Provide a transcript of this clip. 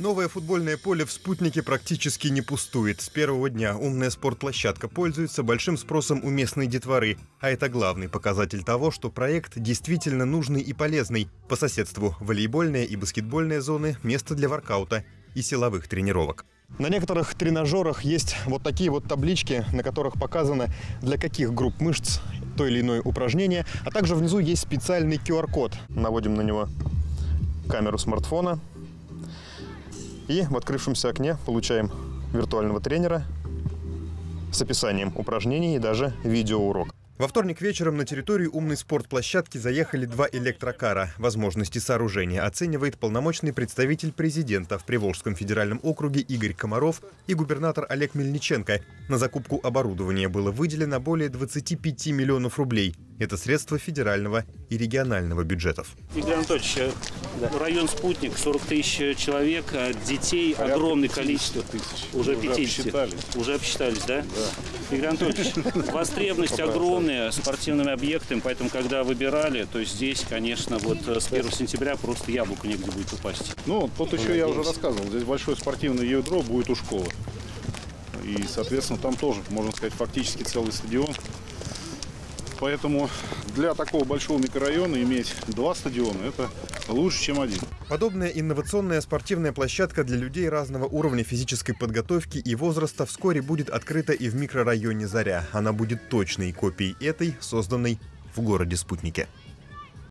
Новое футбольное поле в «Спутнике» практически не пустует. С первого дня умная спортплощадка пользуется большим спросом у местной детворы. А это главный показатель того, что проект действительно нужный и полезный. По соседству волейбольная и баскетбольная зоны, место для воркаута и силовых тренировок. На некоторых тренажерах есть вот такие вот таблички, на которых показано, для каких групп мышц то или иное упражнение. А также внизу есть специальный QR-код. Наводим на него камеру смартфона – и в открывшемся окне получаем виртуального тренера с описанием упражнений и даже видеоурок. Во вторник вечером на территорию умной спортплощадки заехали два электрокара. Возможности сооружения оценивает полномочный представитель президента в Приволжском федеральном округе Игорь Комаров и губернатор Олег Мельниченко. На закупку оборудования было выделено более 25 миллионов рублей. Это средства федерального и регионального бюджетов. Игорь Анатольевич, да. район «Спутник», 40 тысяч человек, а детей Порядка огромное количество. Тысяч. Уже 50. Уже обсчитались. Уже обсчитались, да? Да. Игорь Анатольевич, востребованность огромная спортивными объектами, поэтому, когда выбирали, то здесь, конечно, вот с 1 сентября просто яблоко негде будет упасть. Ну, тут еще я уже рассказывал, здесь большое спортивное ядро будет у школы. И, соответственно, там тоже, можно сказать, фактически целый стадион. Поэтому для такого большого микрорайона иметь два стадиона – это лучше, чем один. Подобная инновационная спортивная площадка для людей разного уровня физической подготовки и возраста вскоре будет открыта и в микрорайоне «Заря». Она будет точной копией этой, созданной в городе-спутнике.